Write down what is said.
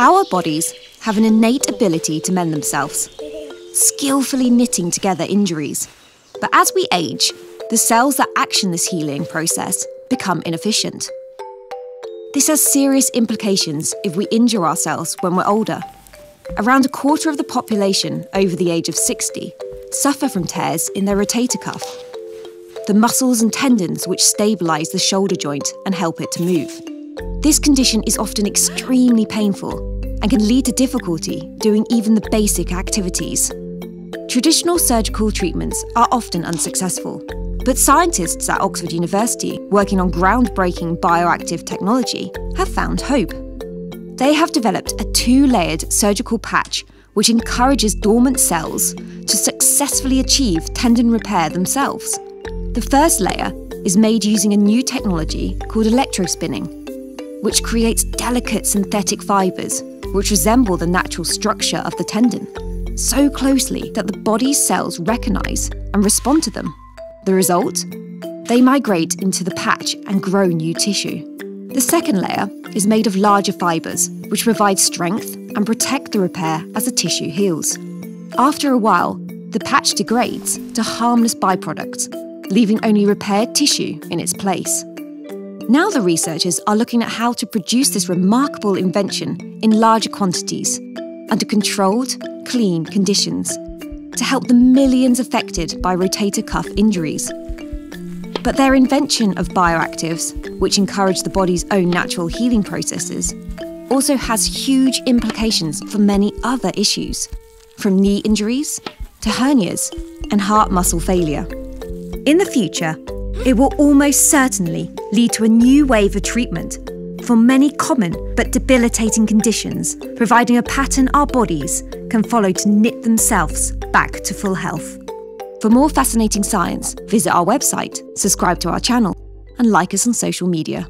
Our bodies have an innate ability to mend themselves, skillfully knitting together injuries. But as we age, the cells that action this healing process become inefficient. This has serious implications if we injure ourselves when we're older. Around a quarter of the population over the age of 60 suffer from tears in their rotator cuff, the muscles and tendons which stabilise the shoulder joint and help it to move. This condition is often extremely painful and can lead to difficulty doing even the basic activities. Traditional surgical treatments are often unsuccessful, but scientists at Oxford University, working on groundbreaking bioactive technology, have found hope. They have developed a two layered surgical patch which encourages dormant cells to successfully achieve tendon repair themselves. The first layer is made using a new technology called electrospinning which creates delicate synthetic fibres which resemble the natural structure of the tendon, so closely that the body's cells recognise and respond to them. The result? They migrate into the patch and grow new tissue. The second layer is made of larger fibres, which provide strength and protect the repair as the tissue heals. After a while, the patch degrades to harmless byproducts, leaving only repaired tissue in its place. Now, the researchers are looking at how to produce this remarkable invention in larger quantities under controlled, clean conditions to help the millions affected by rotator cuff injuries. But their invention of bioactives, which encourage the body's own natural healing processes, also has huge implications for many other issues, from knee injuries to hernias and heart muscle failure. In the future, it will almost certainly lead to a new wave of treatment for many common but debilitating conditions, providing a pattern our bodies can follow to knit themselves back to full health. For more fascinating science, visit our website, subscribe to our channel, and like us on social media.